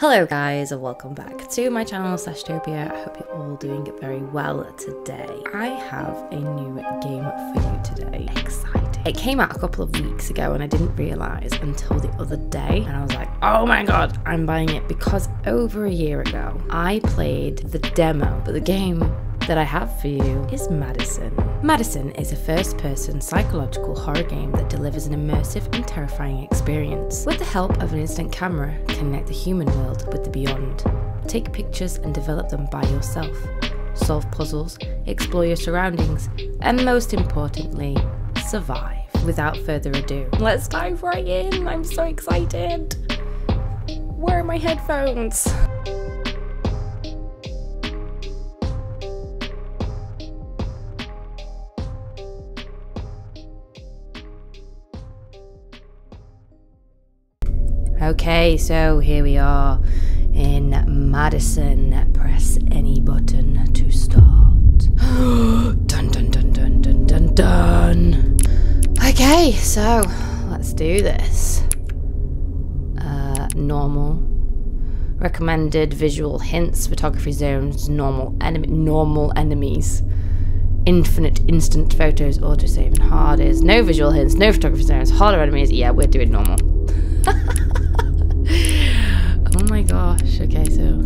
Hello guys and welcome back to my channel Sashtopia. I hope you're all doing very well today. I have a new game for you today. Exciting. It came out a couple of weeks ago and I didn't realise until the other day and I was like, oh my god, I'm buying it because over a year ago I played the demo, but the game that I have for you is Madison. Madison is a first person psychological horror game that delivers an immersive and terrifying experience. With the help of an instant camera, connect the human world with the beyond. Take pictures and develop them by yourself. Solve puzzles, explore your surroundings, and most importantly, survive. Without further ado, let's dive right in. I'm so excited. Where are my headphones? Okay, so here we are in Madison. Press any button to start. dun dun dun dun dun dun dun. Okay, so let's do this. Uh, normal. Recommended visual hints, photography zones, normal enemy, normal enemies, infinite instant photos, autosave, and hard is no visual hints, no photography zones, harder enemies. Yeah, we're doing normal. oh my gosh. Okay, so.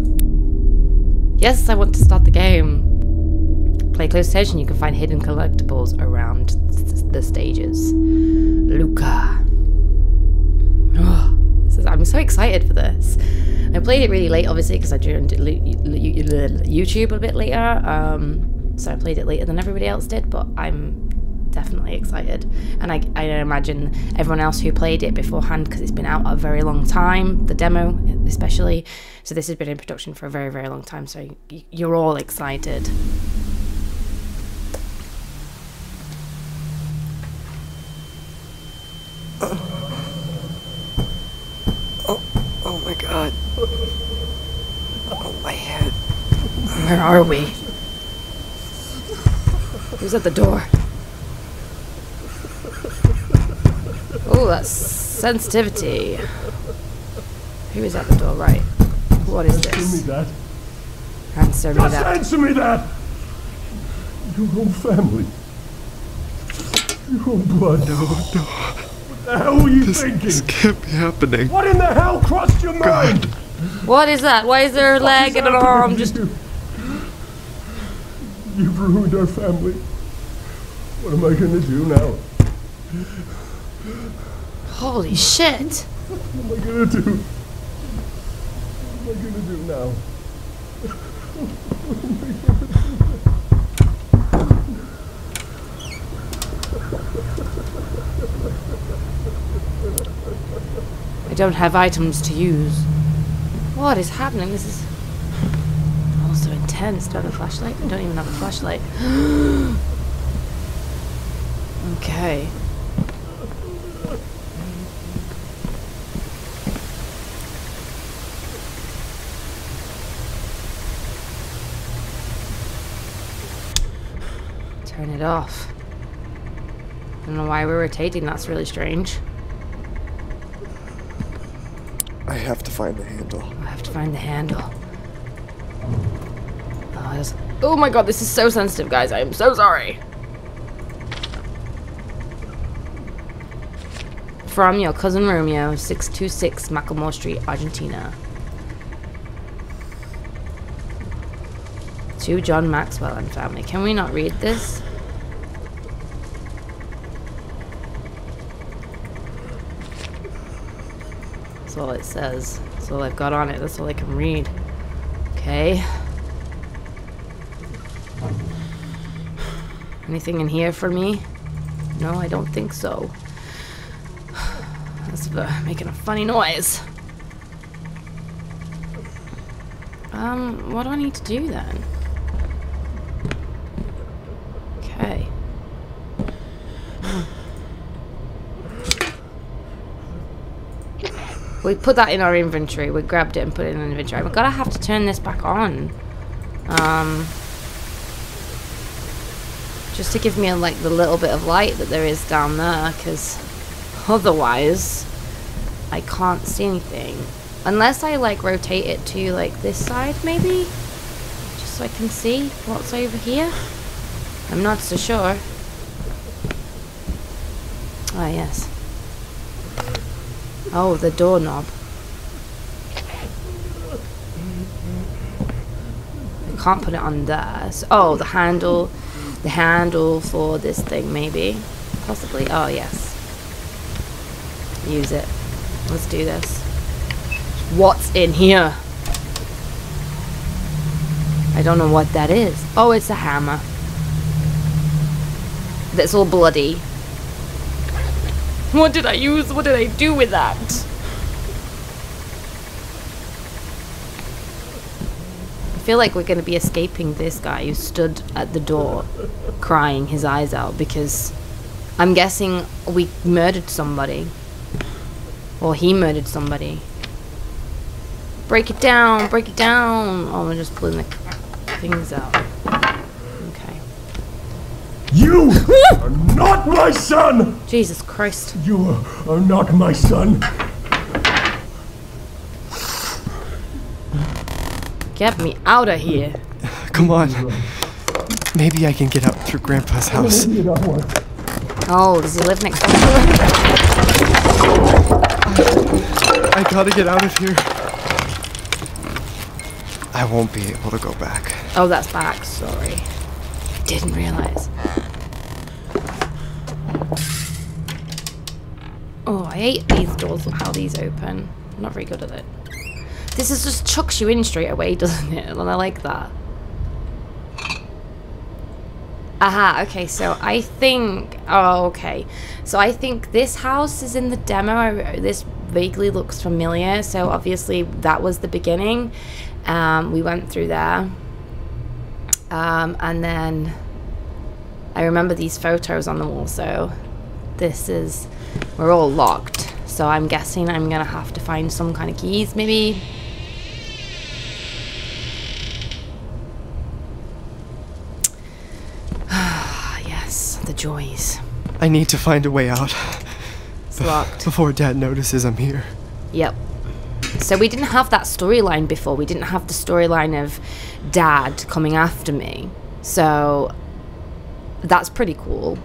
Yes, I want to start the game. Play close attention, you can find hidden collectibles around the stages. Luca. Oh, is, I'm so excited for this. I played it really late, obviously, because I joined YouTube a bit later. Um, so I played it later than everybody else did, but I'm definitely excited. And I, I imagine everyone else who played it beforehand, because it's been out a very long time, the demo especially. So this has been in production for a very, very long time. So you're all excited. Oh, oh, oh my god. Oh, my head. Where are we? Who's at the door? Oh, that's sensitivity. Who is at the door? Right. What is Answer me this? that. Answer me Just that. answer me that. Your own family. Your own blood. No, no. What the hell were you thinking? This can't be happening. What in the hell crossed your mind? What is that? Why is there a leg and an arm? Just you? You've ruined our family. What am I gonna do now? Holy shit! What am I gonna do? What am I gonna do now? I don't have items to use. What is happening? This is also intense. Do I have a flashlight? I don't even have a flashlight. okay. Turn it off. I don't know why we're rotating. That's really strange. I have to find the handle. I have to find the handle. Oh, oh my god, this is so sensitive, guys. I am so sorry. From your cousin Romeo, 626 Macklemore Street, Argentina. To John Maxwell and family. Can we not read this? That's all it says. That's all I've got on it. That's all I can read. Okay. Anything in here for me? No, I don't think so. That's making a funny noise. Um, what do I need to do then? Okay. We put that in our inventory. We grabbed it and put it in the inventory. We're gonna have to turn this back on. Um, just to give me a, like the little bit of light that there is down there, because otherwise I can't see anything. Unless I like rotate it to like this side maybe? Just so I can see what's over here. I'm not so sure. Ah, yes. Oh, the doorknob. I can't put it on there. So, oh, the handle. The handle for this thing, maybe. Possibly. Oh, yes. Use it. Let's do this. What's in here? I don't know what that is. Oh, it's a hammer. That's all bloody. What did I use? What did I do with that? I feel like we're going to be escaping this guy who stood at the door crying his eyes out because I'm guessing we murdered somebody. Or he murdered somebody. Break it down, break it down. Oh, I'm just pulling the things out. Okay. You are not my son! Jesus Christ. You are not my son. Get me out of here. Come on. Maybe I can get out through Grandpa's house. You know what? Oh, does he live next door? I gotta get out of here. I won't be able to go back. Oh, that's back. Sorry. Didn't realize. Oh, I hate these doors, how these open. I'm not very good at it. This is just chucks you in straight away, doesn't it? And I like that. Aha, okay, so I think... Oh, okay. So I think this house is in the demo. This vaguely looks familiar. So obviously that was the beginning. Um, we went through there. Um, and then I remember these photos on the wall, so this is... We're all locked. So I'm guessing I'm going to have to find some kind of keys, maybe. Ah, yes, the joys. I need to find a way out It's locked. before Dad notices I'm here. Yep. So we didn't have that storyline before. We didn't have the storyline of dad coming after me. So that's pretty cool.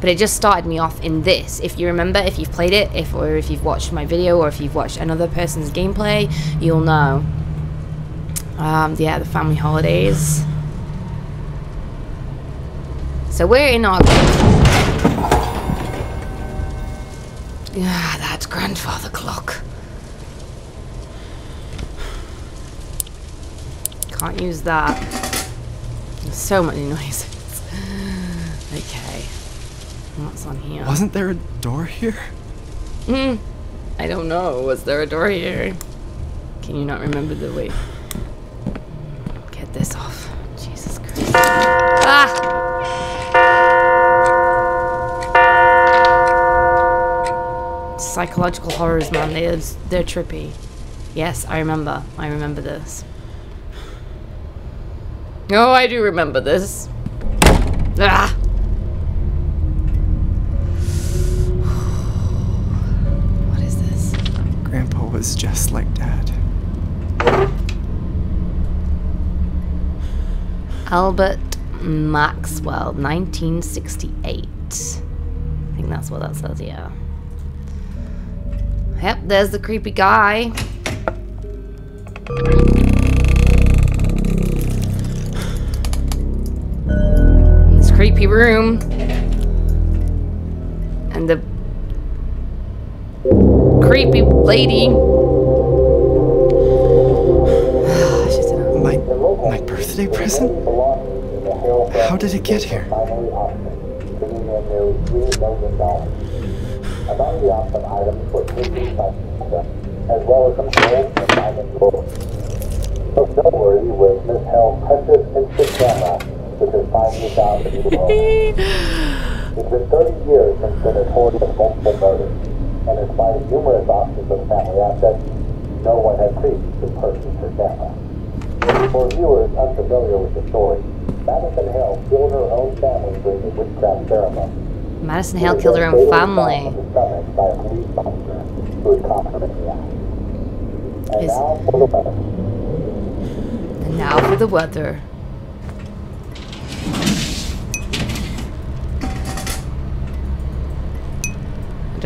But it just started me off in this. If you remember, if you've played it, if or if you've watched my video, or if you've watched another person's gameplay, you'll know. Um, yeah, the family holidays. So we're in our. Ah, that grandfather clock. Can't use that. There's so many noises. okay. What's on here? Wasn't there a door here? Mm, I don't know. Was there a door here? Can you not remember the way? Get this off. Jesus Christ. Ah! Psychological horrors, man. They're, they're trippy. Yes, I remember. I remember this. Oh, I do remember this. Ah! What is this? Grandpa was just like Dad. Albert Maxwell, 1968. I think that's what that says, yeah. Yep, there's the creepy guy. Creepy room. And the creepy lady. She's in a My my birthday present? How did it get here? Among the items were as well as some gold and diamond books. Most noteworthy was Miss Hale's precious instant camera, which is finally found to be the It's been 30 years since the notorious multiple murders, and in spite of numerous auctions of family assets, no one had previously purchased her camera. For viewers unfamiliar with the story, Madison Hale killed her own family during the witchcraft ceremony. Madison Hale killed her own family. And Is- now for the weather. And now for the weather.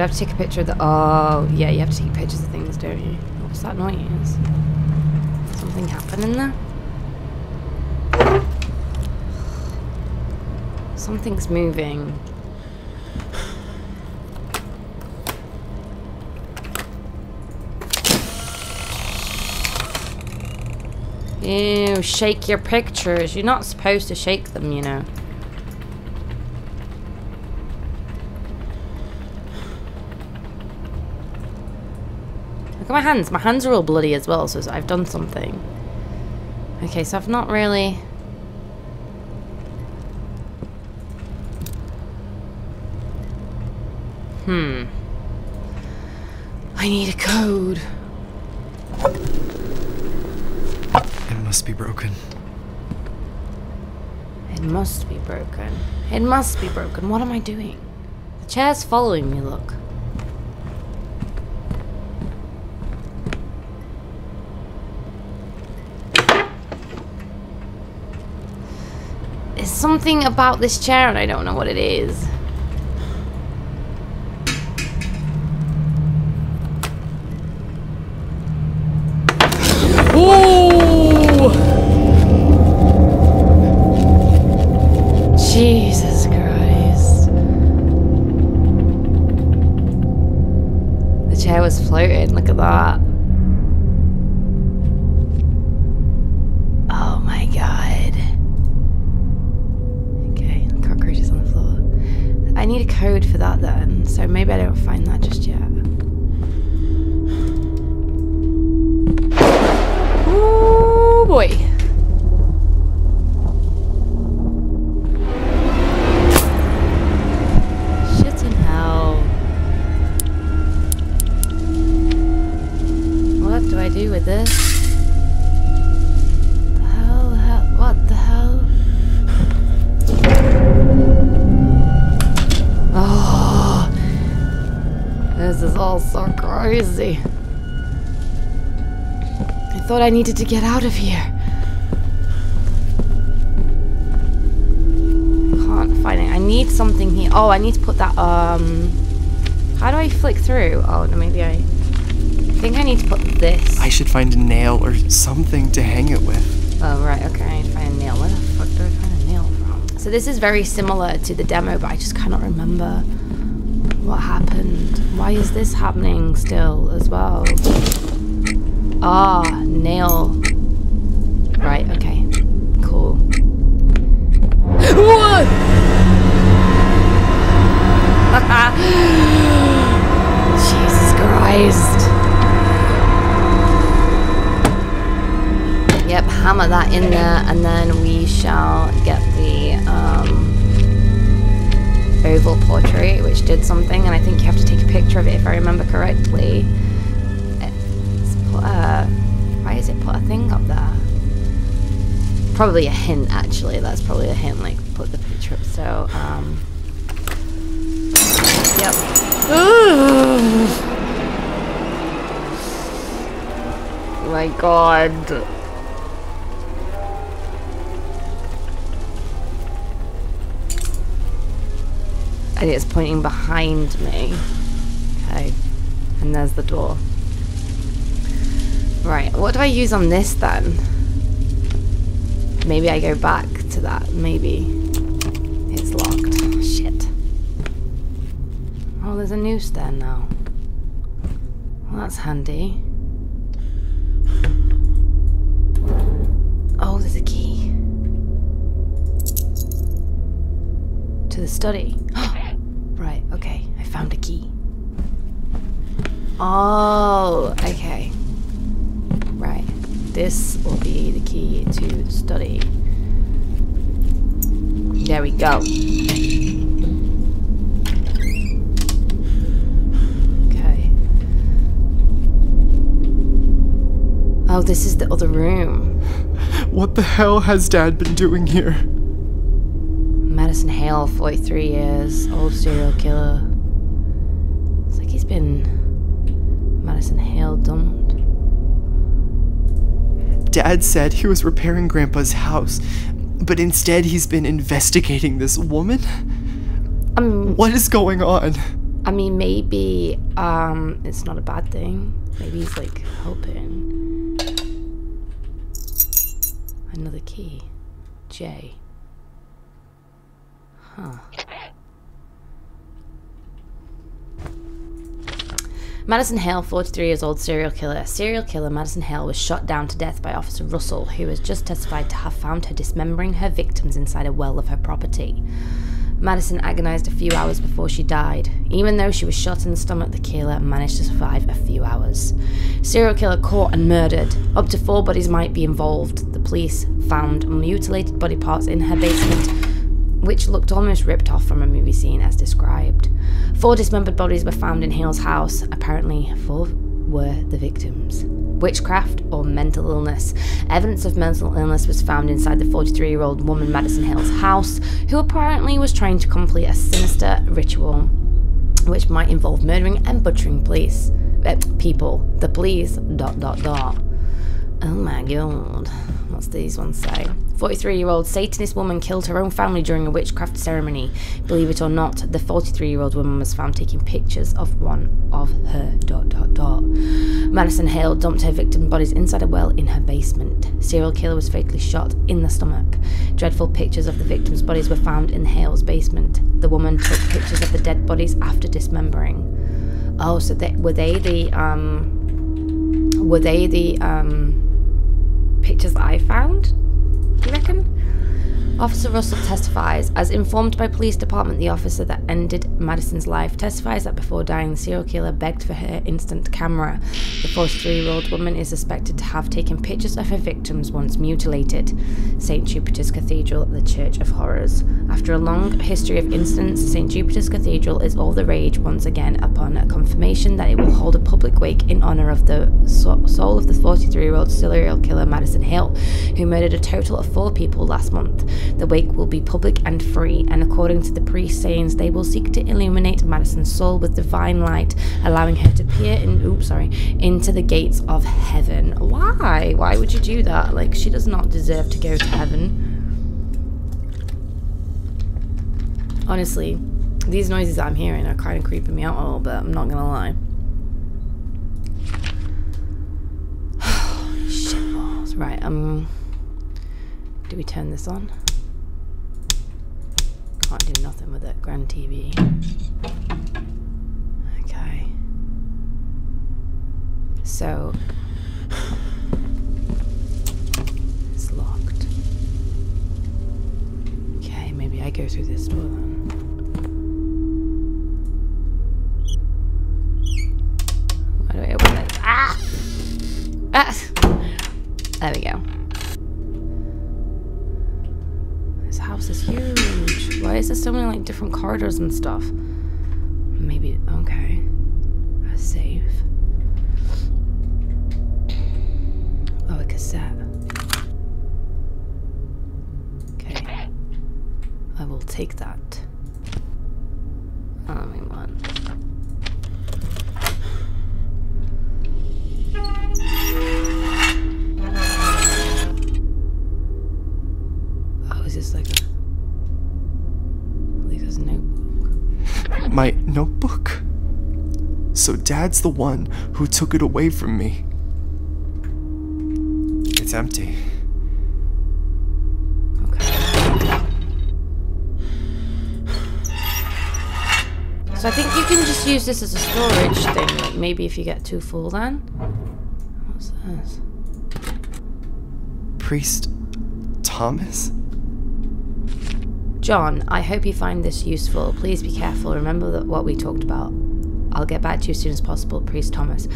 Do I have to take a picture of the. Oh, yeah, you have to take pictures of things, don't you? What's that noise? Something happening there? Something's moving. Ew, shake your pictures. You're not supposed to shake them, you know. At my hands. My hands are all bloody as well, so I've done something. Okay, so I've not really... Hmm. I need a code. It must be broken. It must be broken. It must be broken. What am I doing? The chair's following me, look. There's something about this chair and I don't know what it is. Ooh! Jesus Christ. The chair was floating. Look at that. I needed to get out of here. Can't find it. I need something here. Oh, I need to put that, um... How do I flick through? Oh, no, maybe I... I think I need to put this. I should find a nail or something to hang it with. Oh, right, okay, I need to find a nail. Where the fuck do I find a nail from? So this is very similar to the demo, but I just cannot remember what happened. Why is this happening still as well? Ah, nail. Right, okay. Cool. What? Jesus Christ. Yep, hammer that in there, and then we shall get the um, oval portrait, which did something, and I think you have to take a picture of it if I remember correctly. Is it put a thing up there? Probably a hint, actually. That's probably a hint, like put the picture up. So, um, yep. my god. And it's pointing behind me. Okay. And there's the door. Right, what do I use on this then? Maybe I go back to that. Maybe. It's locked. Oh, shit. Oh, there's a noose there now. Well, that's handy. Oh, there's a key. To the study. right, okay. I found a key. Oh, okay. This will be the key to the study. There we go. Okay. Oh, this is the other room. What the hell has Dad been doing here? Madison Hale, 43 years, old serial killer. It's like he's been Madison Hale dumped. Dad said he was repairing Grandpa's house, but instead he's been investigating this woman? Um, What is going on? I mean, maybe um, it's not a bad thing. Maybe he's like helping. Another key. J. Huh. Madison Hale, 43 years old serial killer. Serial killer Madison Hale was shot down to death by Officer Russell, who has just testified to have found her dismembering her victims inside a well of her property. Madison agonized a few hours before she died. Even though she was shot in the stomach, the killer managed to survive a few hours. Serial killer caught and murdered. Up to four bodies might be involved. The police found mutilated body parts in her basement, which looked almost ripped off from a movie scene as described. Four dismembered bodies were found in Hale's house. Apparently, four were the victims. Witchcraft or mental illness. Evidence of mental illness was found inside the 43 year old woman Madison Hale's house, who apparently was trying to complete a sinister ritual which might involve murdering and butchering police. eh, people. The police. Dot dot dot. Oh my god. What's these ones say? 43 year old Satanist woman killed her own family during a witchcraft ceremony. Believe it or not, the 43 year old woman was found taking pictures of one of her. Dot dot dot. Madison Hale dumped her victim bodies inside a well in her basement. Serial killer was fatally shot in the stomach. Dreadful pictures of the victims' bodies were found in Hale's basement. The woman took pictures of the dead bodies after dismembering. Oh, so they, were they the um were they the um Officer Russell testifies, as informed by police department, the officer that ended Madison's life testifies that before dying, the serial killer begged for her instant camera. The 43-year-old woman is suspected to have taken pictures of her victims once mutilated. St. Jupiter's Cathedral, the Church of Horrors. After a long history of incidents, St. Jupiter's Cathedral is all the rage once again upon a confirmation that it will hold a public wake in honor of the so- soul of the 43-year-old serial killer Madison Hale, who murdered a total of four people last month. The wake will be public and free, and according to the priest sayings, they will seek to illuminate Madison's soul with divine light, allowing her to peer in oops, sorry, into the gates of heaven. Why? Why would you do that? Like she does not deserve to go to heaven. Honestly, these noises I'm hearing are kind of creeping me out a little bit, I'm not gonna lie. Right, um do we turn this on? Can't do nothing with that Grand TV. Okay. So it's locked. Okay, maybe I go through this door then. Why do I open it? Ah! Ah! There we go. This house is huge. Why is there so many like different corridors and stuff? Maybe okay. A safe. Oh, a cassette. Okay. I will take that. Only one. My notebook? So Dad's the one who took it away from me. It's empty. Okay. So I think you can just use this as a storage thing. Like maybe if you get too full, then. What's this? Priest Thomas? John, I hope you find this useful. Please be careful. Remember that what we talked about. I'll get back to you as soon as possible, Priest Thomas.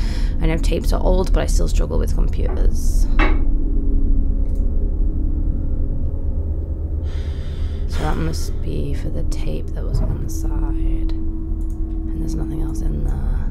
I know tapes are old, but I still struggle with computers. So that must be for the tape that was on the side. And there's nothing else in there.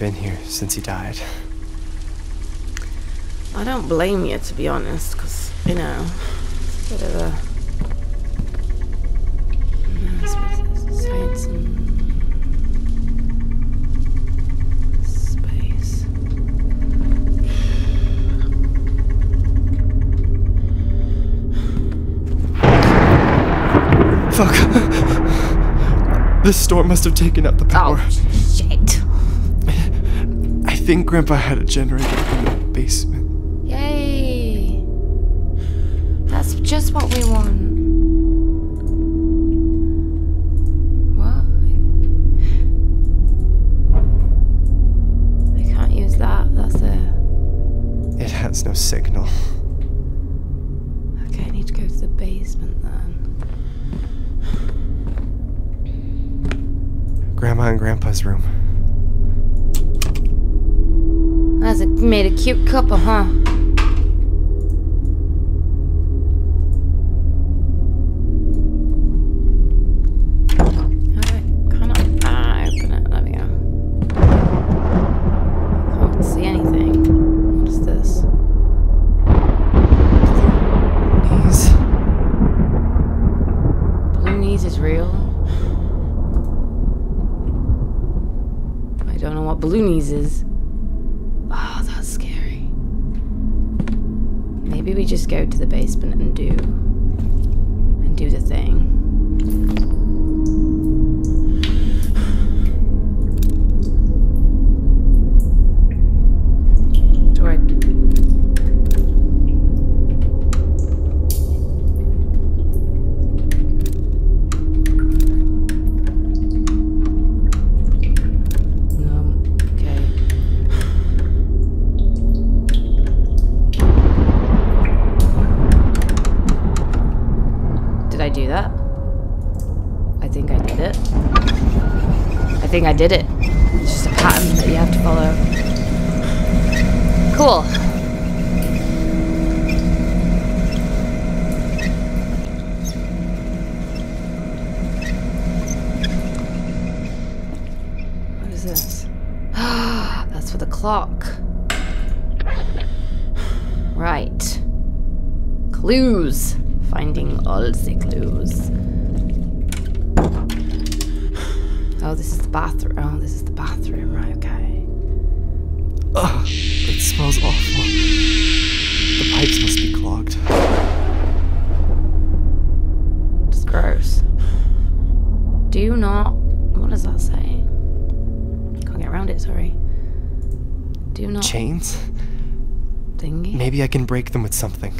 Been here since he died. I don't blame you, to be honest, because, you know, it's a bit of a. No, I science and. Space. Fuck. this storm must have taken out the power. Shit. I think Grandpa had a generator in the basement. Yay! That's just what we want. What? I can't use that. That's a. It has no signal. Okay, I need to go to the basement then. Grandma and Grandpa's room. A, made a cute couple, huh? Camera, I'm going to leave you. can I ah, open it? There we go. Can't see anything. What is this? These. Blue knees is real. I don't know what blue knees is. Oh, that's scary. Maybe we just go to the basement and do and do the thing. Do I No. Okay. Did I do that? I think I did it. I think I did it. It's just a pattern that you have to follow. Cool. What is this? That's for the clock. Right. Clues. I can break them with something.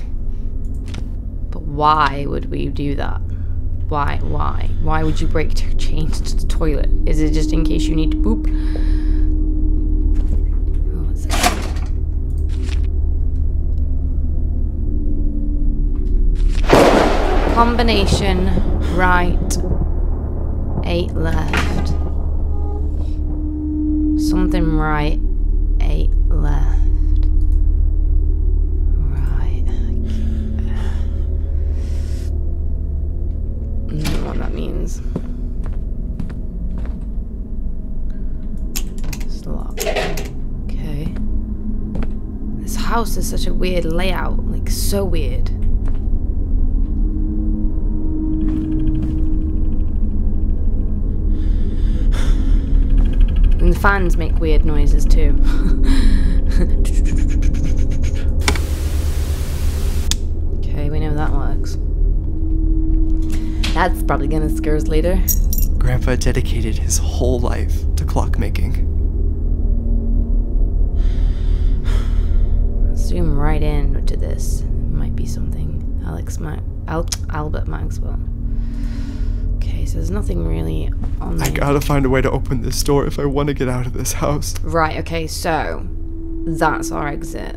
But why would we do that? Why? Why? Why would you break t- chains to the toilet? Is it just in case you need to poop? Combination right, eight left. Something right, what that means. Locked. Okay. This house is such a weird layout, like so weird. And the fans make weird noises too. okay, we know that works. That's probably gonna scare us later. Grandpa dedicated his whole life to clockmaking. Zoom right in to this. Might be something. Alex Ma- Al- Albert Maxwell. Okay, so there's nothing really on I gotta find a way to open this door if I want to get out of this house. Right, okay, so that's our exit.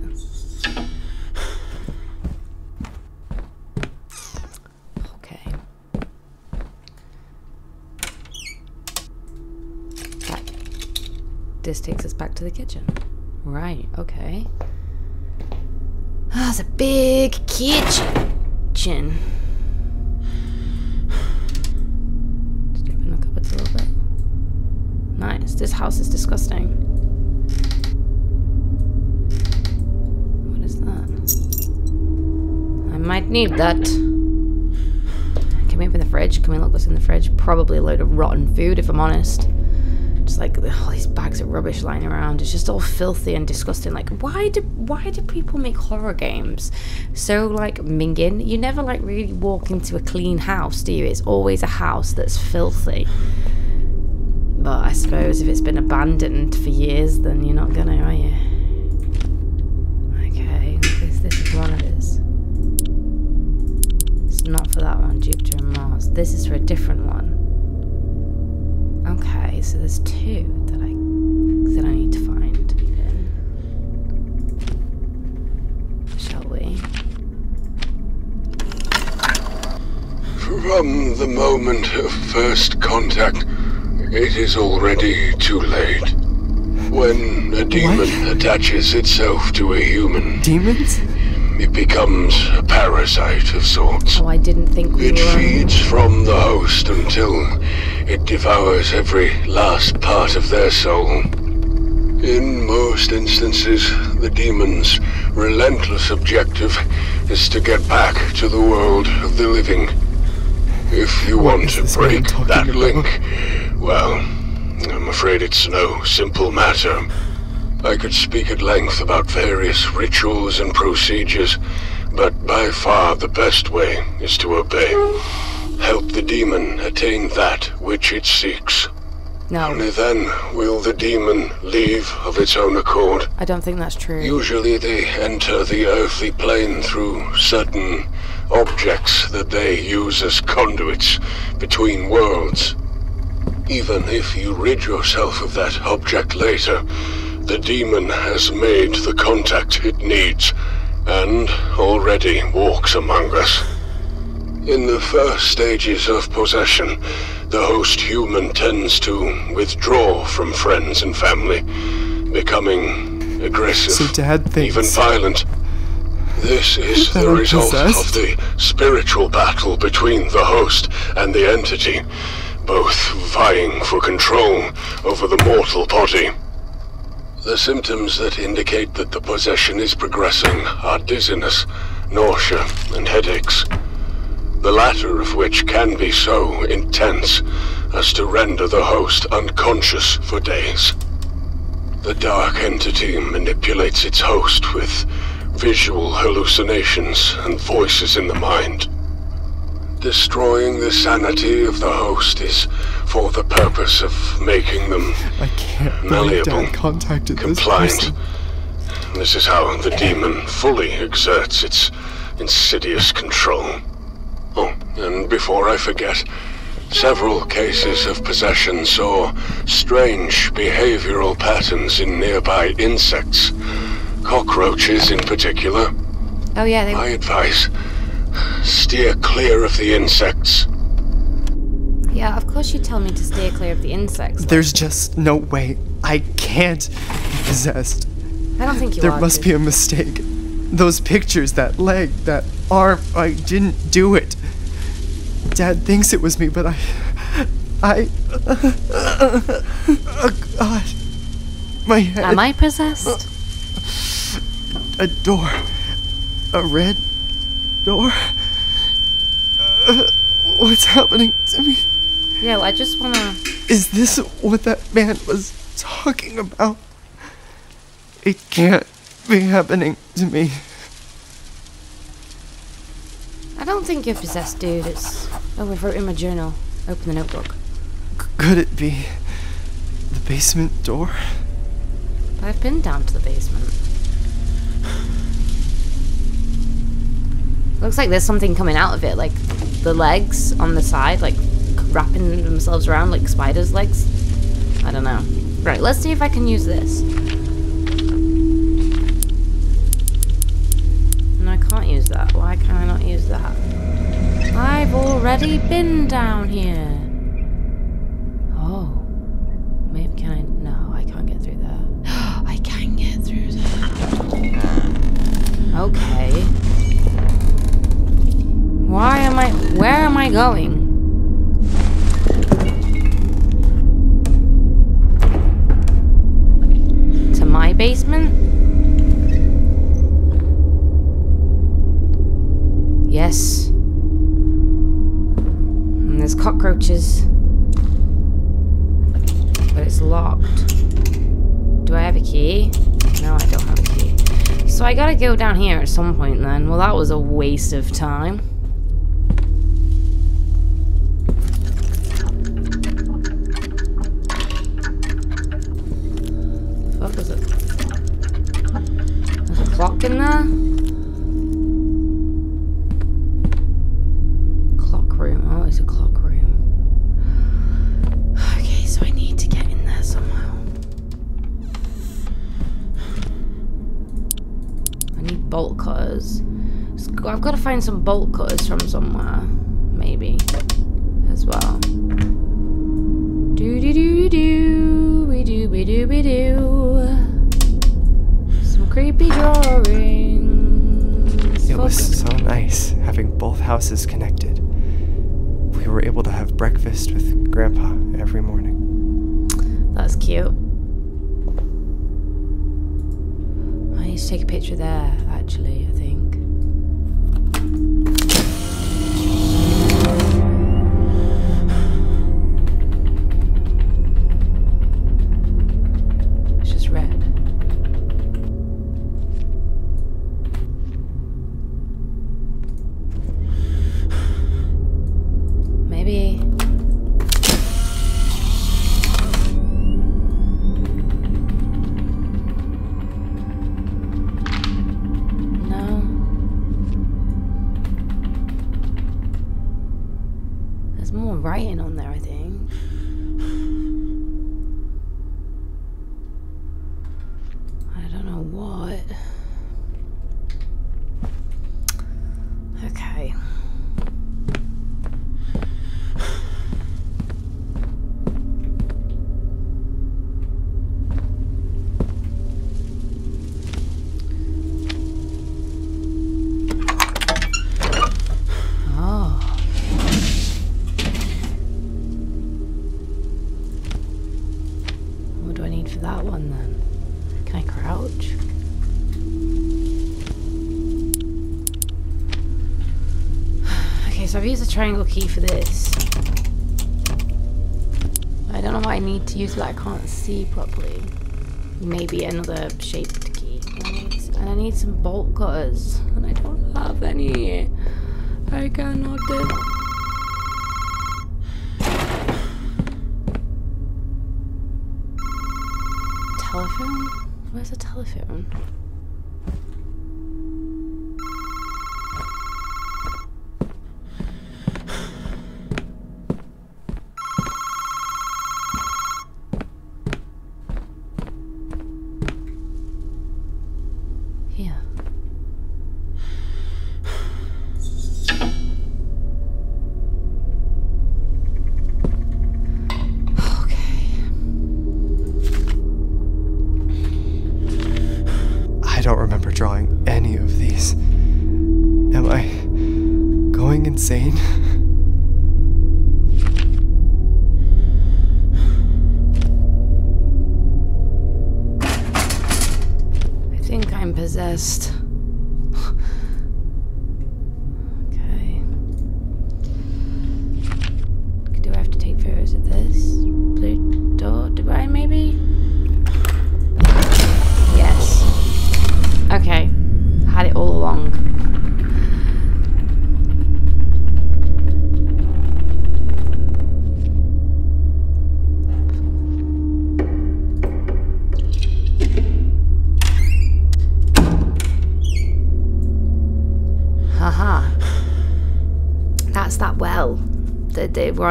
This takes us back to the kitchen. Right, okay. Ah, oh, it's a big kitchen. Just open the cupboards a little bit. Nice. This house is disgusting. What is that? I might need that. Can we open the fridge? Can we look what's in the fridge? Probably a load of rotten food, if I'm honest. Like all these bags of rubbish lying around. It's just all filthy and disgusting. Like, why do why do people make horror games so like minging? You never like really walk into a clean house, do you? It's always a house that's filthy. But I suppose if it's been abandoned for years, then you're not gonna, are you? Okay, this, this is one of his. It's not for that one, Jupiter and Mars. This is for a different one. Okay, so there's two that I that I need to find. Shall we? From the moment of first contact, it is already too late. When a demon attaches itself to a human, Demons? it becomes a parasite of sorts. Oh, I didn't think we It were. feeds from the host until it devours every last part of their soul. In most instances, the demon's relentless objective is to get back to the world of the living. If you What want to break that about? link, well, I'm afraid it's no simple matter. I could speak at length about various rituals and procedures, but by far the best way is to obey. Help the demon attain that which it seeks. No, Only then will the demon leave of its own accord. I don't think that's true. Usually they enter the earthly plane through certain objects that they use as conduits between worlds. Even if you rid yourself of that object later, the demon has made the contact it needs, and already walks among us. In the first stages of possession, the host human tends to withdraw from friends and family, becoming aggressive, even violent. This is the result possessed? of the spiritual battle between the host and the entity, both vying for control over the mortal body. The symptoms that indicate that the possession is progressing are dizziness, nausea, and headaches. The latter of which can be so intense as to render the host unconscious for days. The dark entity manipulates its host with visual hallucinations and voices in the mind. Destroying the sanity of the host is for the purpose of making them I can't believe Malleable. Contacted this compliant. person. This is how the demon fully exerts its insidious control. Oh, and before I forget, several cases of possession saw strange behavioral patterns in nearby insects, cockroaches in particular. Oh yeah, they. My advice, steer clear of the insects. Yeah, of course you tell me to steer clear of the insects. There's just no way. I can't be possessed. I don't think you There are. must dude. be a mistake. Those pictures, that leg, that arm, I didn't do it. Dad thinks it was me, but I. I. Oh, God. My head. Am I possessed? A door. A red door. Uh, what's happening to me? Yo, I just wanna. Is this what that man was talking about? It can't be happening to me. I don't think you're possessed, dude. It's. Oh, I've in my journal. Open the notebook. Could it be the basement door? I've been down to the basement. Looks like there's something coming out of it, like the legs on the side, like wrapping themselves around like spiders' legs. I don't know. Right, let's see if I can use this. Can't use that. Why can I not use that? I've already been down here. Oh. Maybe can I? No, I can't get through there. I can get through there. Okay. Why am I? Where am I going? To my basement? Yes. And there's cockroaches. But it's locked. Do I have a key? No, I don't have a key. So I gotta go down here at some point then. Well, that was a waste of time. fuck is it? There's a clock in there? Find some bolt cutters from somewhere. Maybe. As well. Do do do do we do we do we do. Some creepy drawings. It was so nice having both houses connected. We were able to have breakfast with Grandpa every morning. That's cute. I need to take a picture there, actually, I think. See properly. Maybe another shaped key. And I need, some bolt cutters, and I don't have any. I cannot do. Telephone? Where's the telephone?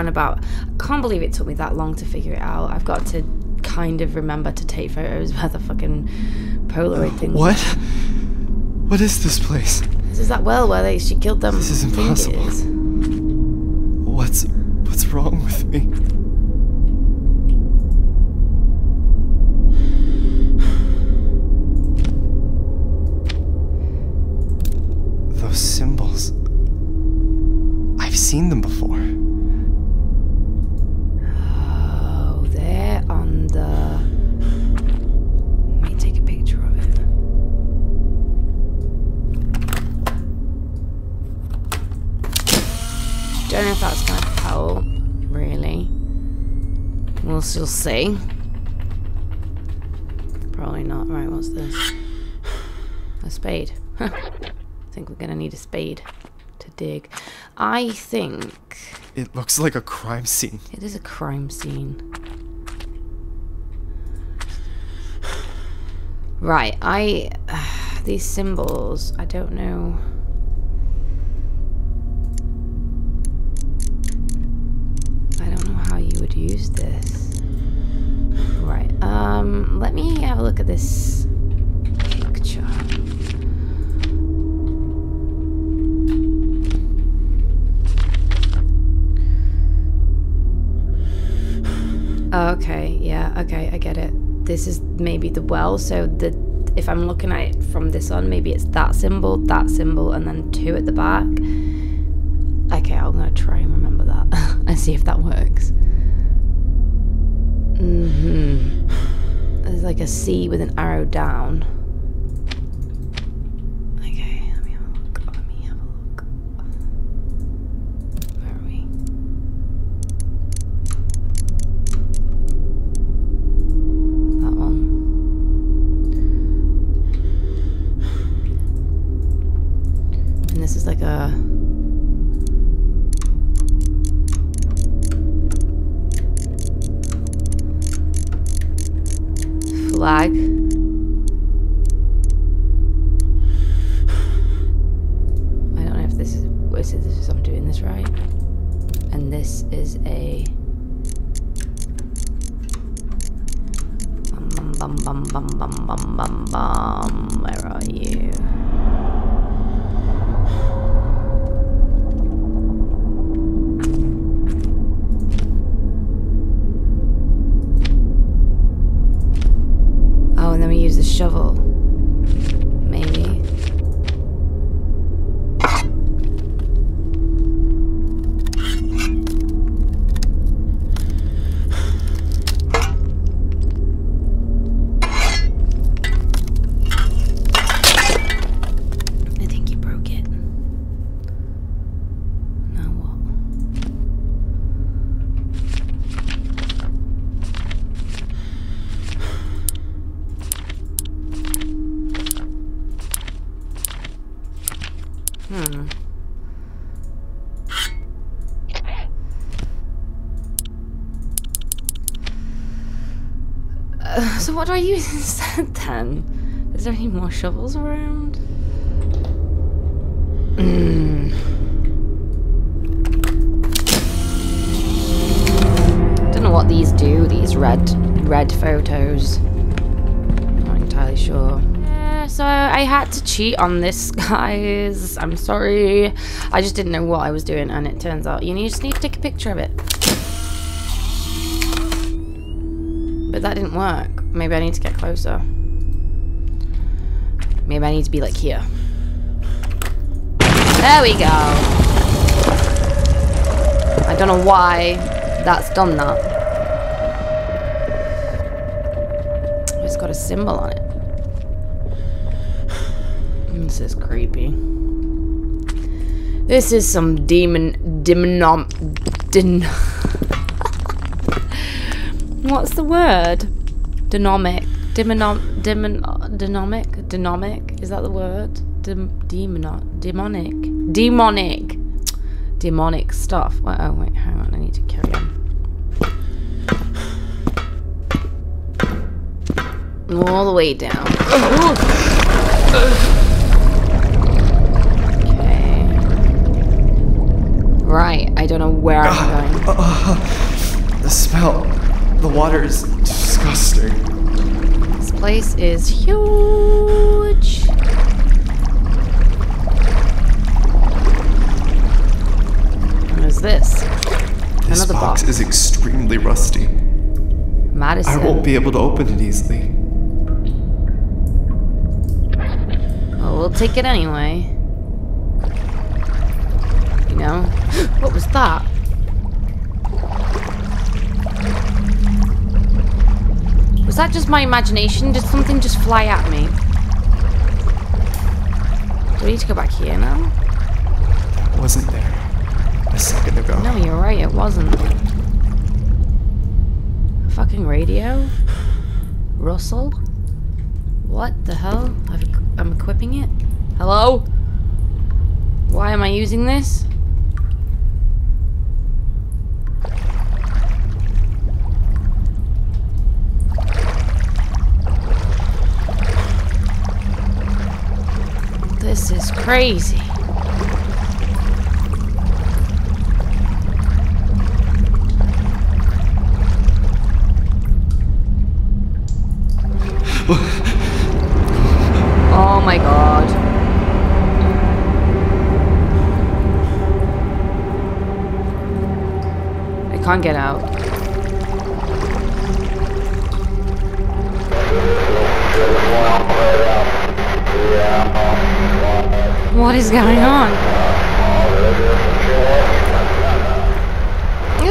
On about. I can't believe it took me that long to figure it out. I've got to kind of remember to take photos where the fucking Polaroid thing. What? What is this place? This is that well where they she killed them. This is impossible. I think It looks like a crime scene. it is a crime scene. Right, I. these symbols, I don't know. I don't know how you would use this. Right, um, let me have a look at this Okay, I get it. This is maybe the well, so the if I'm looking at it from this on, maybe it's that symbol, that symbol, and then two at the back. Okay, I'm gonna try and remember that and see if that works. Mm-hmm. There's like a C with an arrow down. Uh, you instead then? Is there any more shovels around? Mm. Don't know what these do, these red red photos. Not entirely sure. Yeah, so I had to cheat on this, guys. I'm sorry. I just didn't know what I was doing, and it turns out you just need to take a picture of it. But that didn't work. Maybe I need to get closer. Maybe I need to be like here. There we go. I don't know why that's done that. It's got a symbol on it. This is creepy. This is some demon demonom din What's the word? Denomic. Demonom demon denomic? Denomic? Is that the word? Dem, demono, demonic. Demonic. Demonic stuff. Wait, oh wait, hang on, I need to carry on. All the way down. Okay. Right, I don't know where I'm ah, going. Ah, ah. The smell. The water is disgusting. This place is huge. What is this? This Another box box. is extremely rusty. I won't be able to open it easily. Well, we'll take it anyway. You know? what was that? Was that just my imagination? Did something just fly at me? Do we need to go back here now? It wasn't there a second ago. No, you're right, it wasn't. Fucking radio? Russell? What the hell? I've, I'm equipping it? Hello? Why am I using this? This is crazy. Oh my god. I can't get out. What is going on? Ah! Do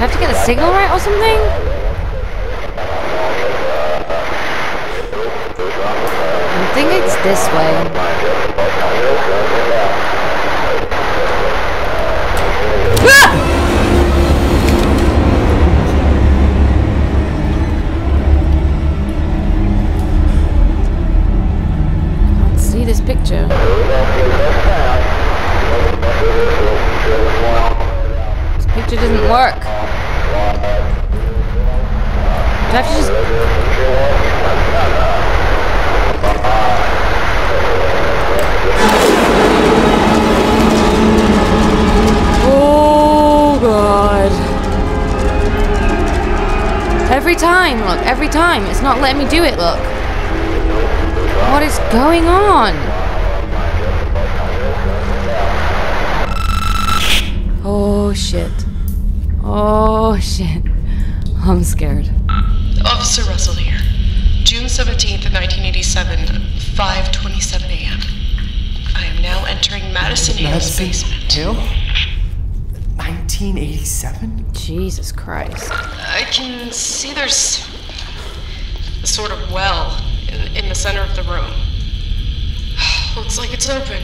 I have to get the signal right or something? I think it's this way. Ah! Can't see this picture. This picture doesn't work. Do I have to just... Oh god. Every time, look, every time. It's not letting me do it, look. What is going on? Oh shit. Oh shit. I'm scared. 17th, 1987, 5:27 a.m. I am now entering Madison Hill's basement. Hill? 1987? Jesus Christ. I can see there's a sort of well in, in the center of the room. Looks like it's open.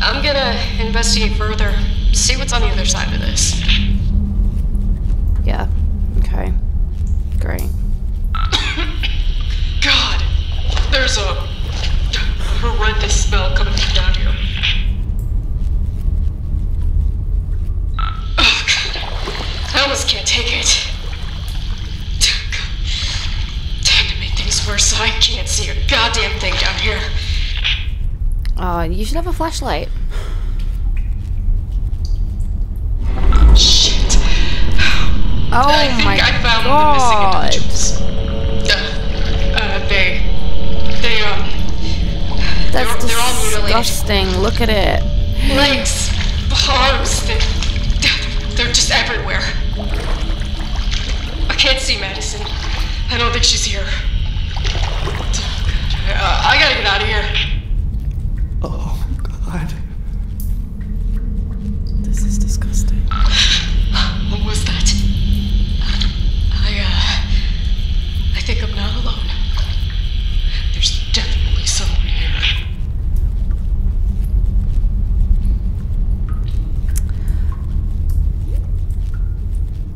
I'm gonna investigate further, see what's on the other side of this. Yeah. Okay. Great. There's a horrendous smell coming from down here. Oh, God. I almost can't take it. Time to make things worse. so I can't see a goddamn thing down here. Oh, you should have a flashlight. Shit. Oh I think my I found god. the missing. That's They're- they're all disgusting. Look at it. legs, arms, they, they're just everywhere. I can't see Madison. I don't think she's here. Uh, I gotta get out of here. Oh, God. This is disgusting. What was that? I, uh, I think I'm not alone. There's definitely someone here.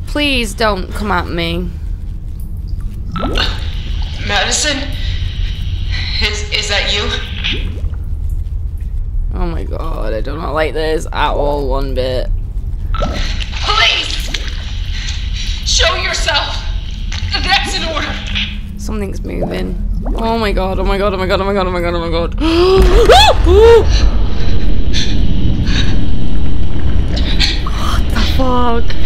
Please don't come at me. Madison? Is, is that you? Oh my god, I do not like this at all one bit. Please! Show yourself! That's an order! Something's moving. Oh my god, oh my god, oh my god, oh my god, oh my god, oh my god. what the fuck?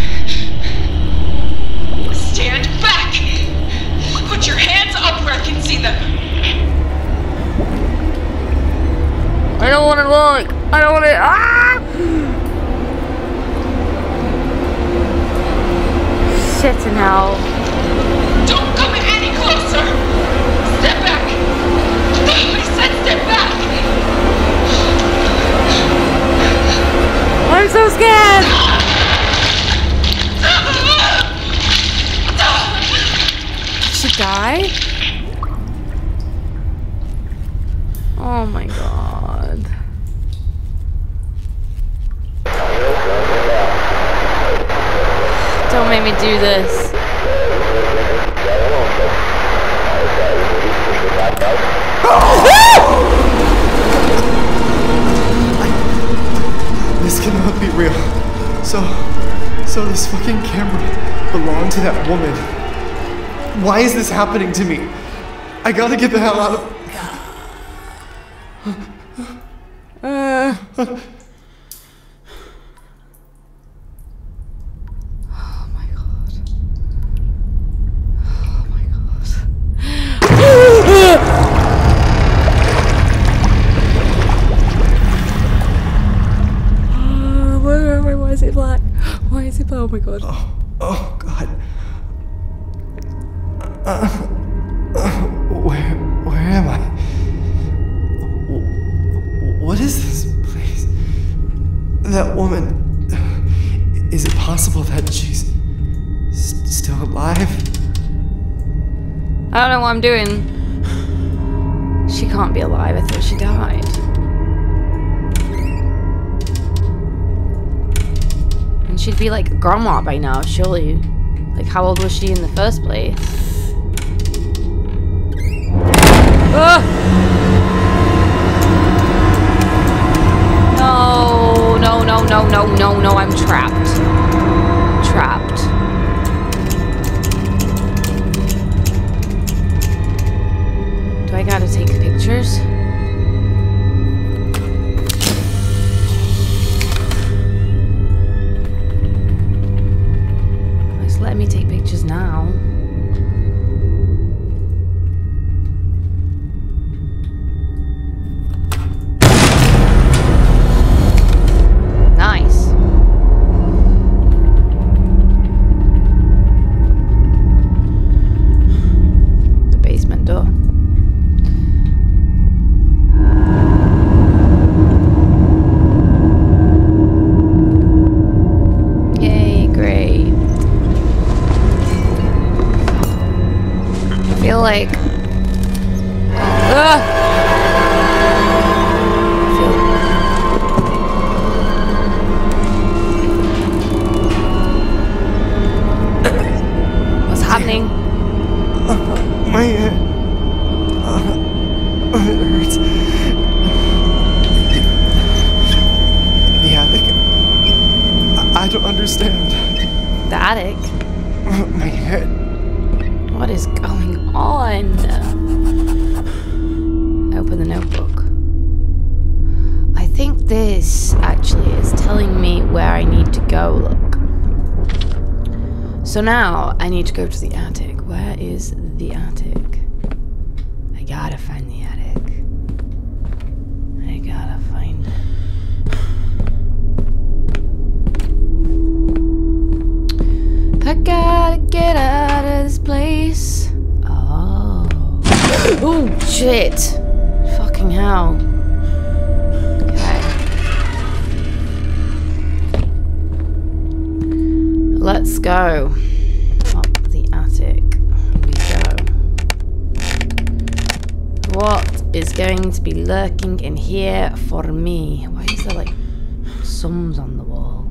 Die? Oh my god. Don't make me do this. This cannot be real. So, so this fucking camera belonged to that woman. Why is this happening to me? I gotta get the hell out of. Oh my god. Oh my god. Uh, why, why, why, is it black? Why is it black? Oh my god. Oh I don't know what I'm doing. She can't be alive. I thought she died. And she'd be like grandma by now, surely. Like, how old was she in the first place? Ah! Ah! So now I need to go to the attic. Where is the attic? I gotta find the attic. I gotta find it. I gotta get out of this place. Oh. Oh, shit. Fucking hell. Let's go. Lurking in here for me? Why is there like sums on the wall?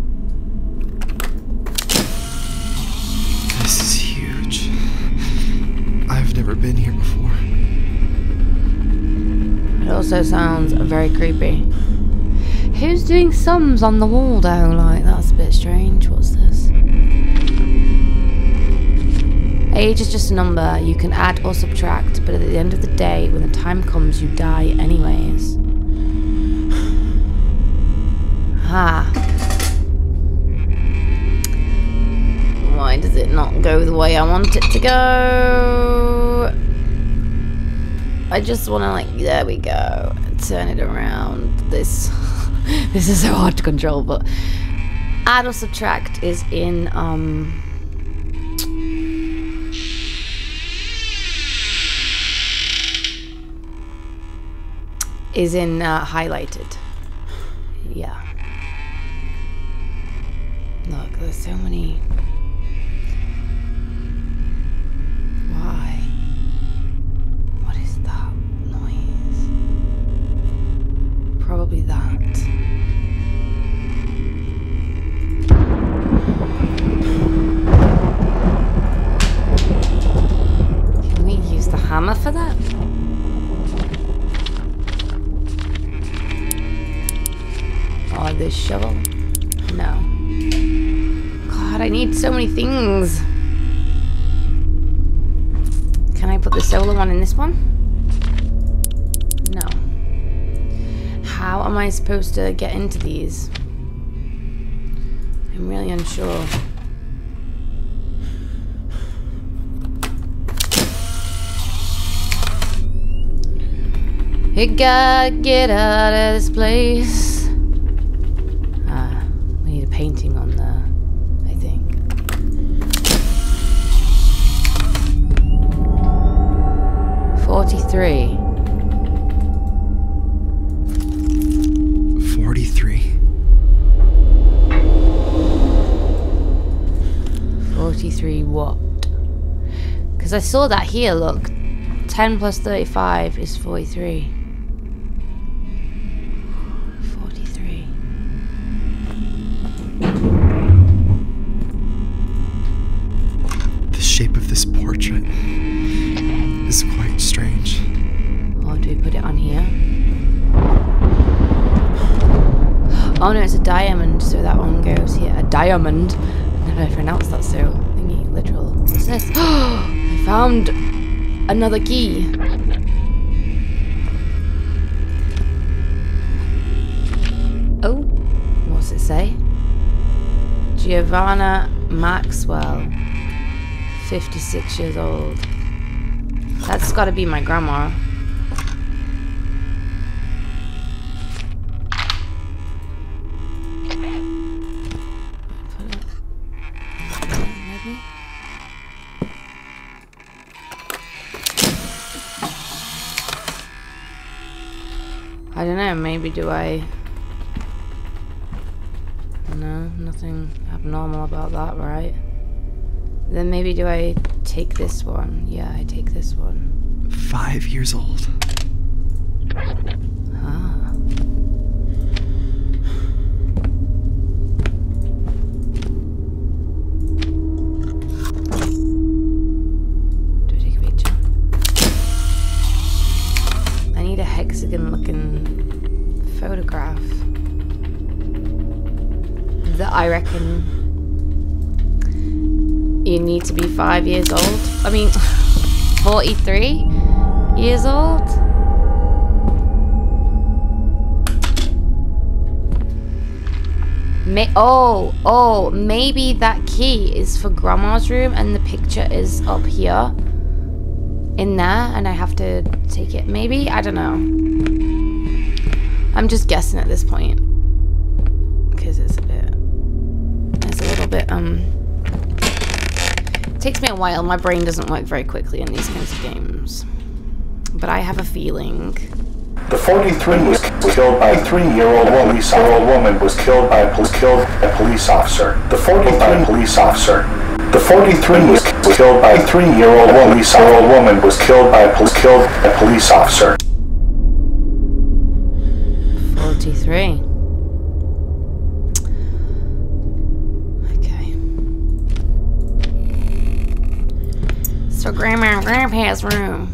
This is huge. I've never been here before. It also sounds very creepy. Who's doing sums on the wall though? Like, that's a bit strange. What's this? Age is just a number. You can add or subtract, but at the end of the day, when the time comes, you die anyways. Ha. Why does it not go the way I want it to go? I just want to like, there we go. Turn it around. This, this is so hard to control, but add or subtract is in, um, is in uh, highlighted. Yeah. Look, there's so many. Why? What is that noise? Probably that. Can we use the hammer for that? Or this shovel? No. God, I need so many things. Can I put the solar one in this one? No. How am I supposed to get into these? I'm really unsure. You gotta get out of this place. 43. 43. what? Because I saw that here, look. 10 plus 35 is 43. Diamond? I I pronounced that so thingy, literal. What's this? I found another key. Oh, what's it say? Giovanna Maxwell, 56 years old. That's gotta be my grandma. Put it- maybe? I don't know, maybe do I... No, nothing abnormal about that, right? Then maybe do I take this one? Yeah, I take this one. Five years old. 45 years old. I mean, 43 years old? May oh, oh, maybe that key is for grandma's room and the picture is up here in there and I have to take it. Maybe? I don't know. I'm just guessing at this point. Because it's a bit... It's a little bit, um takes me a while. My brain doesn't work very quickly in these kinds of games. But I have a feeling. The 43 was killed by a three-year-old police old woman was killed by a police a police officer. The 43 police officer. The 43 was killed by a three-year-old police old woman was killed by a police killed a police officer. Grandma and grandpa's room.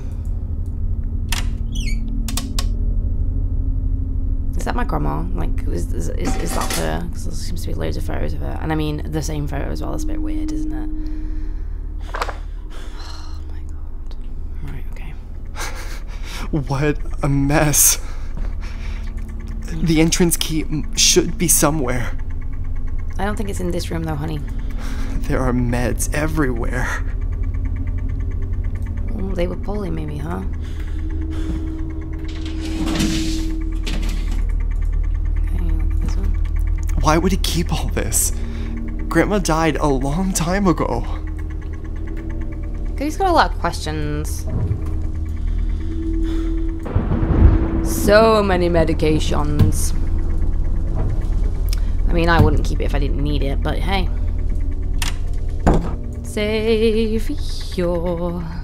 Is that my grandma? Like, is, is, is, is that her? Because there seems to be loads of photos of her. And I mean, the same photo as well. That's a bit weird, isn't it? Oh my god. Right, okay. What a mess. The entrance key should be somewhere. I don't think it's in this room though, honey. There are meds everywhere. They were poorly, maybe, huh? Okay, look at this one. Why would he keep all this? Grandma died a long time ago. He's got a lot of questions. So many medications. I mean, I wouldn't keep it if I didn't need it, but hey. Save your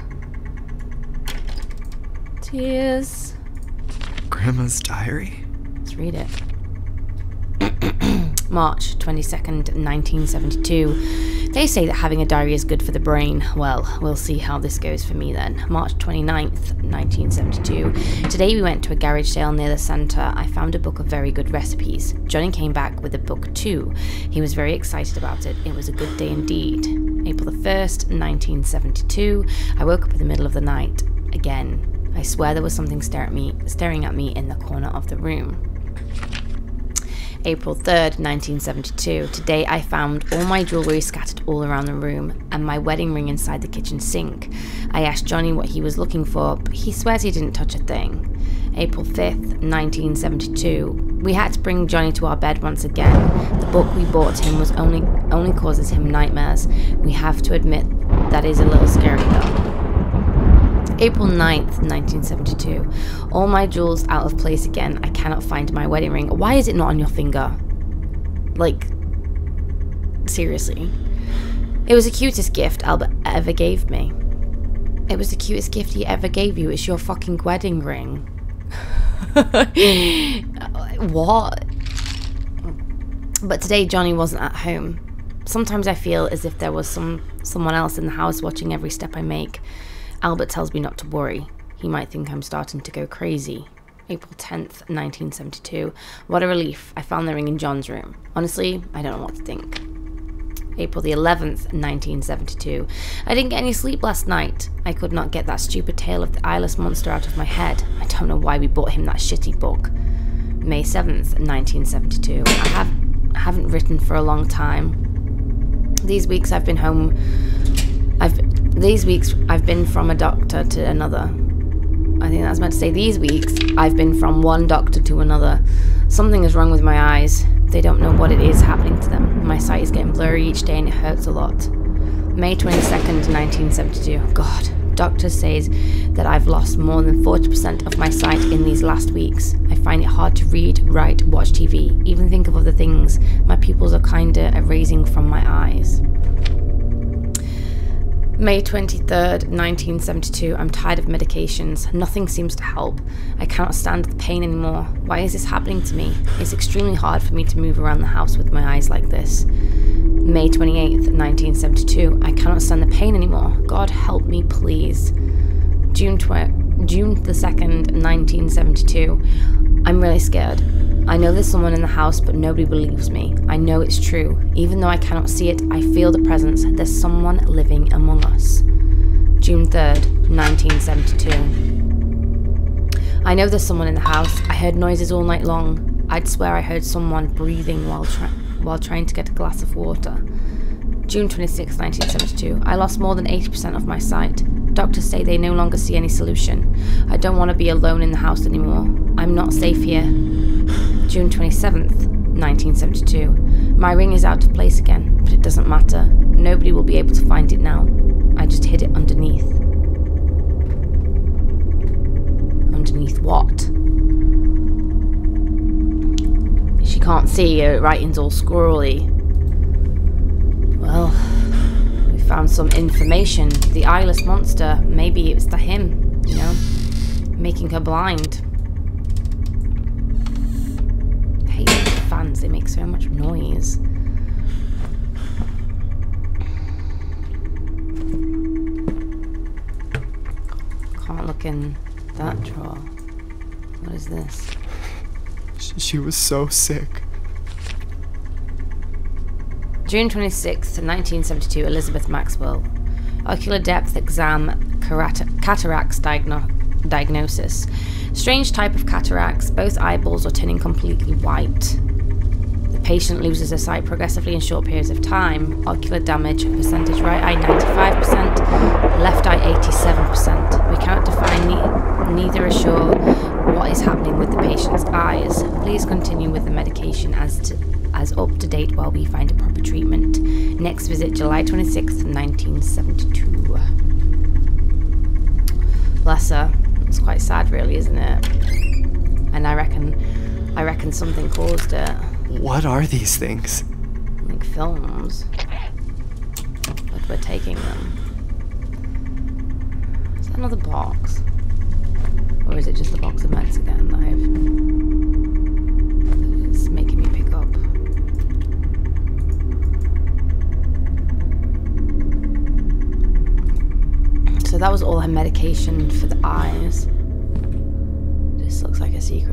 tears. Grandma's diary? Let's read it. March 22nd, 1972. They say that having a diary is good for the brain. Well, we'll see how this goes for me then. March 29th, 1972. Today we went to a garage sale near the centre. I found a book of very good recipes. Johnny came back with a book too. He was very excited about it. It was a good day indeed. April the 1st, 1972. I woke up in the middle of the night. Again. I swear there was something stare at me, staring at me in the corner of the room. April 3rd, 1972. Today I found all my jewellery scattered all around the room and my wedding ring inside the kitchen sink. I asked Johnny what he was looking for, but he swears he didn't touch a thing. April 5th, 1972. We had to bring Johnny to our bed once again. The book we bought him was only only causes him nightmares. We have to admit that is a little scary though. April 9th, 1972. All my jewels out of place again. I cannot find my wedding ring. Why is it not on your finger? Like, seriously. It was the cutest gift Albert ever gave me. It was the cutest gift he ever gave you. It's your fucking wedding ring. what? But today Johnny wasn't at home. Sometimes I feel as if there was some someone else in the house watching every step I make. Albert tells me not to worry. He might think I'm starting to go crazy. April 10th, 1972. What a relief. I found the ring in John's room. Honestly, I don't know what to think. April the 11th, 1972. I didn't get any sleep last night. I could not get that stupid tale of the eyeless monster out of my head. I don't know why we bought him that shitty book. May 7th, 1972. I have haven't written for a long time. These weeks I've been home I've these weeks I've been from a doctor to another. I think that's meant to say these weeks I've been from one doctor to another. Something is wrong with my eyes. They don't know what it is happening to them. My sight is getting blurry each day and it hurts a lot. May 22nd, 1972. God, doctor says that I've lost more than 40% of my sight in these last weeks. I find it hard to read, write, watch TV, even think of other things. My pupils are kinda erasing from my eyes. May 23rd, 1972. I'm tired of medications. Nothing seems to help. I cannot stand the pain anymore. Why is this happening to me? It's extremely hard for me to move around the house with my eyes like this. May 28th, 1972. I cannot stand the pain anymore. God help me, please. June, tw- June the 2nd, 1972. I'm really scared. I know there's someone in the house, but nobody believes me. I know it's true. Even though I cannot see it, I feel the presence. There's someone living among us. June 3rd, 1972. I know there's someone in the house. I heard noises all night long. I'd swear I heard someone breathing while, try- while trying to get a glass of water. June 26, 1972. I lost more than 80% of my sight. Doctors say they no longer see any solution. I don't want to be alone in the house anymore. I'm not safe here. June 27th, 1972. My ring is out of place again, but it doesn't matter. Nobody will be able to find it now. I just hid it underneath. Underneath what? She can't see, her writing's all squirrely. Well, we found some information. The eyeless monster, maybe it was to him, you know, making her blind. I hate they make so much noise. Can't look in that drawer. What is this? She, she was so sick. June 26th, 1972, Elizabeth Maxwell. Ocular depth exam, cataracts diagno- diagnosis. Strange type of cataracts, both eyeballs are turning completely white. Patient loses her sight progressively in short periods of time. Ocular damage, percentage right eye 95%, left eye 87%. We cannot define, ne- neither are sure what is happening with the patient's eyes. Please continue with the medication as to as up to date while we find a proper treatment. Next visit July 26th, 1972. Bless her. It's quite sad, really, isn't it? and I reckon, I reckon something caused it. What are these things? Like films. But we're taking them. Is that another box? Or is it just a box of meds again that I've... It's making me pick up. So that was all her medication for the eyes. This looks like a secret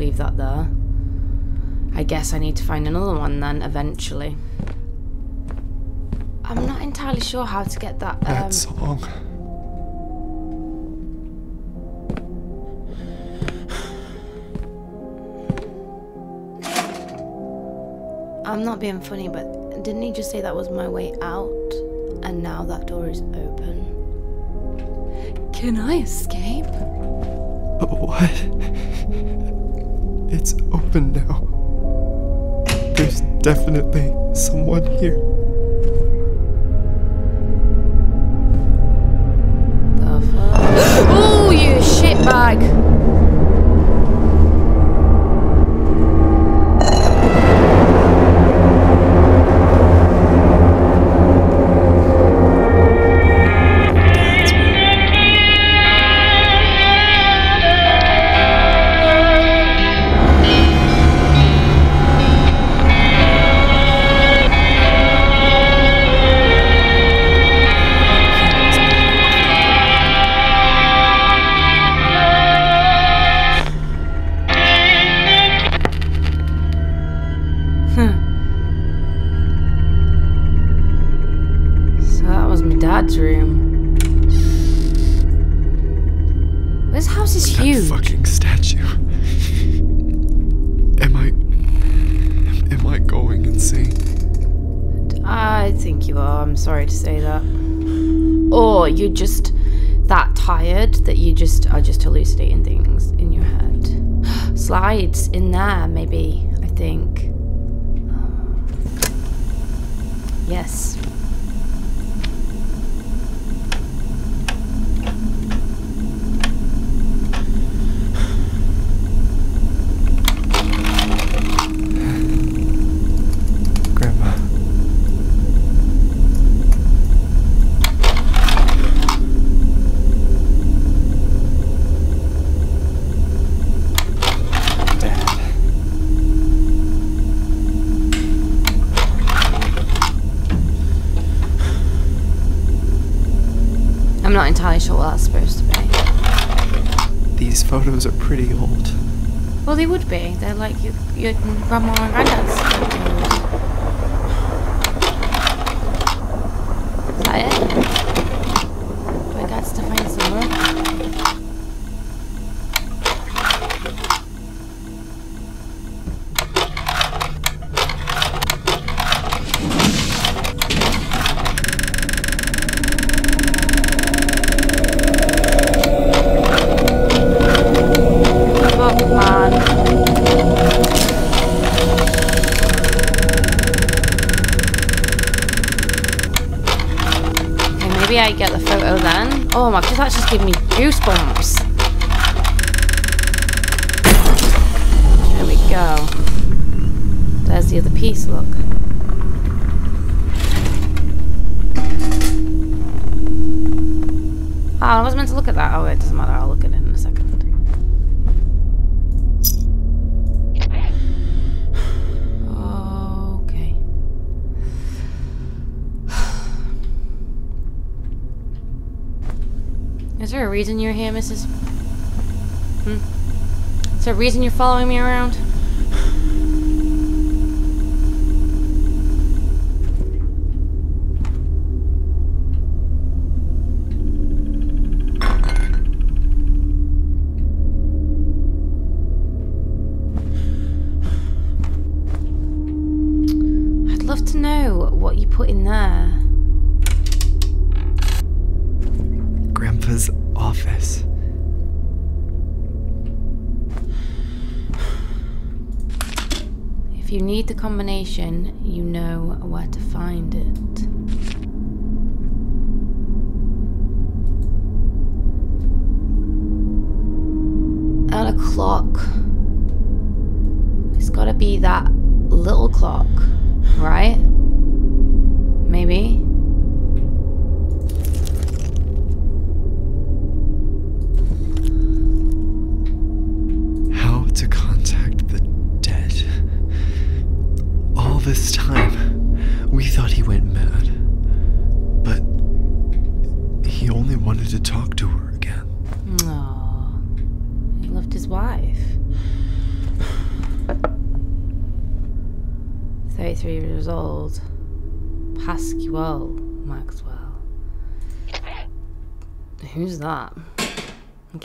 leave that there. I guess I need to find another one then eventually. I'm not entirely sure how to get that. That Um, song. I'm not being funny, but didn't he just say that was my way out? And now that door is open. Can I escape? What? It's open now. There's definitely someone here. The fuck? oh, you shitbag! Slides in there, maybe. I think. Um, yes. Grandma. Dad. I'm not entirely sure what that's supposed to be. These photos are pretty old. Well, they would be. They're like your, your grandma and. Oh that's just giving me goosebumps. There we go. There's the other piece, look. Mrs. Hmm? Is there a reason you're following me around?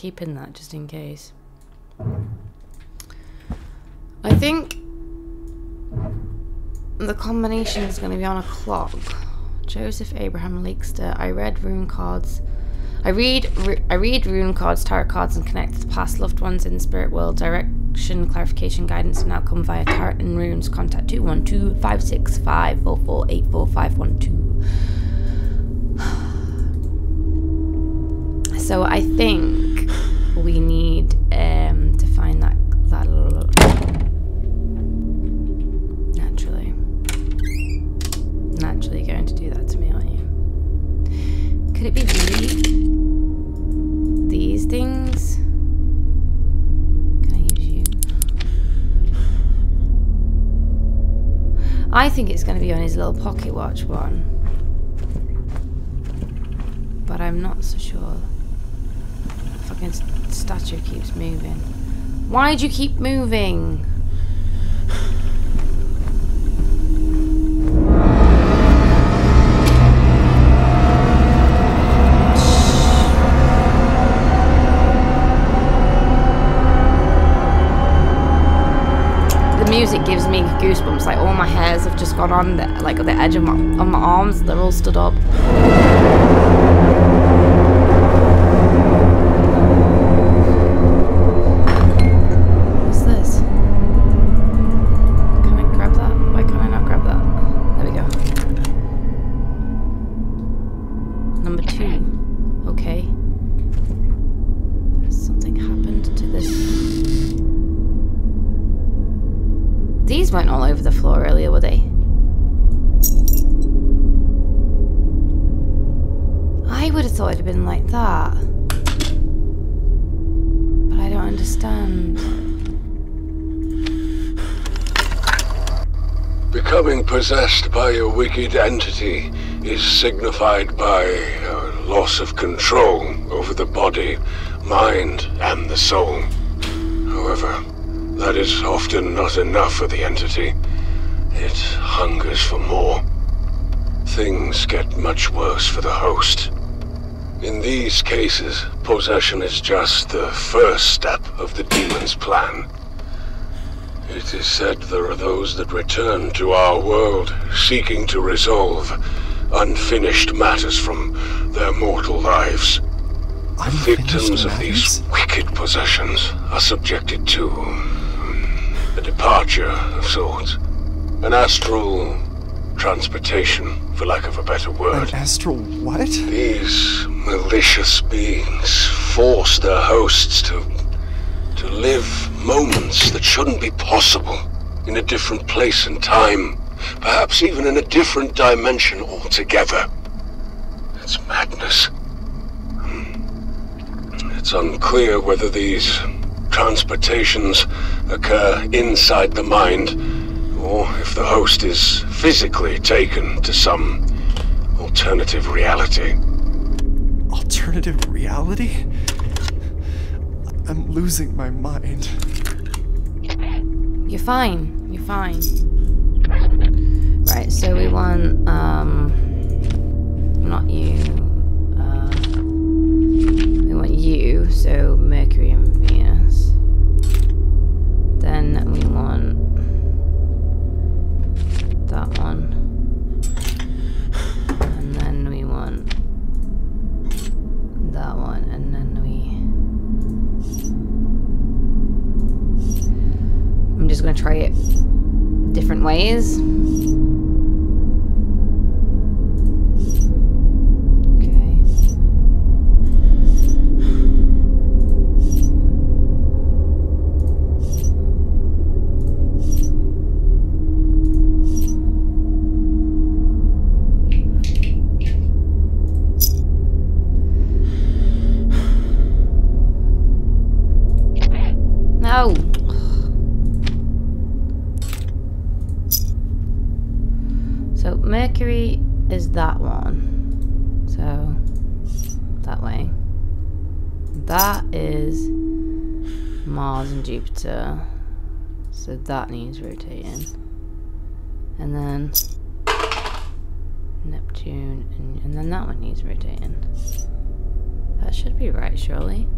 Keeping that just in case. I think the combination is going to be on a clock. Joseph Abraham Leakster. I read rune cards. I read I read rune cards, tarot cards, and connect to past loved ones in the spirit world. Direction, clarification, guidance, and outcome via tarot and runes. Contact 212 565 So I think we need um, to find that that little naturally naturally going to do that to me, aren't you? Could it be these these things? Can I use you? I think it's going to be on his little pocket watch one, but I'm not so sure. Fucking statue keeps moving. Why do you keep moving? The music gives me goosebumps. Like all my hairs have just gone on the like at the edge of my on my arms. They're all stood up. Signified by a loss of control over the body, mind, and the soul. However, that is often not enough for the entity. It hungers for more. Things get much worse for the host. In these cases, possession is just the first step of the demon's plan. It is said there are those that return to our world seeking to resolve unfinished matters from their mortal lives. Victims of these wicked possessions are subjected to hmm, a departure of sorts. An astral transportation, for lack of a better word. An astral what? These malicious beings force their hosts to to live moments that shouldn't be possible in a different place and time, perhaps even in a different dimension altogether. It's madness. Hmm. It's unclear whether these transportations occur inside the mind or if the host is physically taken to some alternative reality. Alternative alternative reality? I'm losing my mind. You're fine. You're fine. Right, so we want, um, not you. Uh, we want you, so Mercury and Venus. Then we want that one. And then we want that one, and then we. I'm just gonna try it different ways. Mercury is that one. So that way. That is Mars and Jupiter. So that needs rotating. And then Neptune and, and then that one needs rotating. That should be right, surely.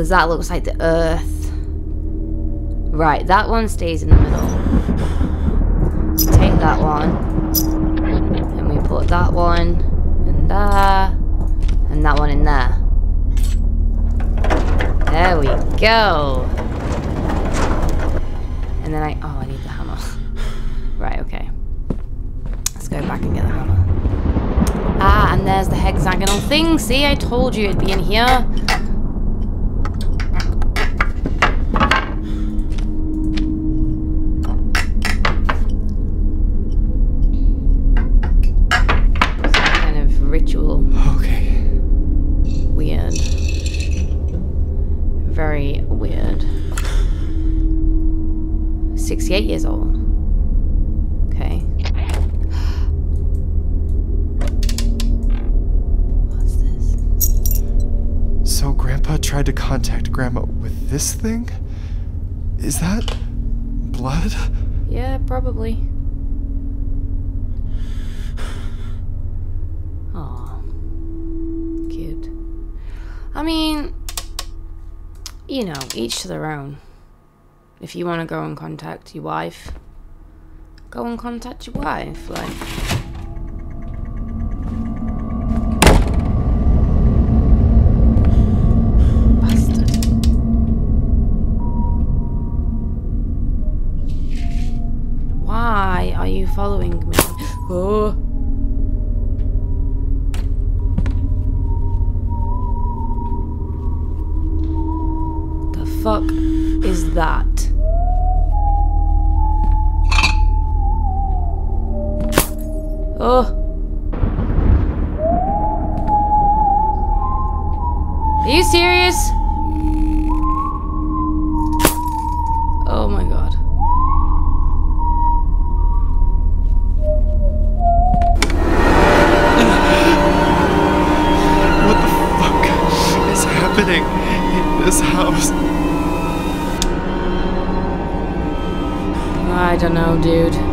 Does that look like the Earth? Right, that one stays in the middle. Take that one. And we put that one in there. And that one in there. There we go. And then I... Oh, I need the hammer. right, okay. Let's go back and get the hammer. Ah, and there's the hexagonal thing. See, I told you it'd be in here. This thing? Is that blood? Yeah, probably. Aw. Cute. I mean, you know, each to their own. If you want to go and contact your wife, go and contact your wife. Like, following me? Oh. The fuck is that? Oh. Are you serious? Oh my god. This house? I don't know, dude.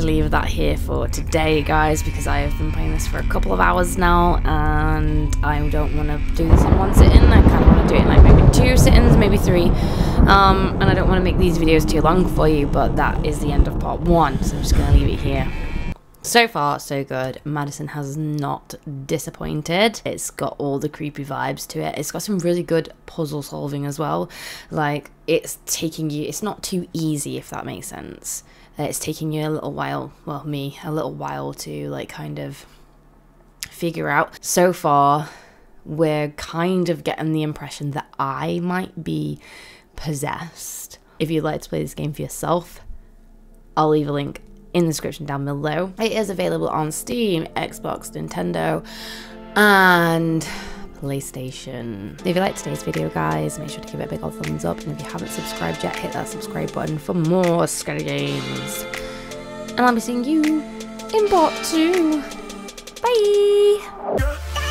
To leave that here for today, guys, because I have been playing this for a couple of hours now, and I don't want to do this in one sitting. I kind of want to do it in like maybe two sittings, maybe three. Um, and I don't want to make these videos too long for you, but that is the end of part one, so I'm just going to leave it here. So far, so good. Madison has not disappointed. It's got all the creepy vibes to it. It's got some really good puzzle solving as well. Like, it's taking you, it's not too easy, if that makes sense. It's taking you a little while, well, me, a little while to, like, kind of figure out. So far, we're kind of getting the impression that I might be possessed. If you'd like to play this game for yourself, I'll leave a link in the description down below. It is available on Steam, Xbox, Nintendo, and PlayStation. If you liked today's video guys, make sure to give it a big old thumbs up and if you haven't subscribed yet, hit that subscribe button for more scary games. And I'll be seeing you in part two. Bye!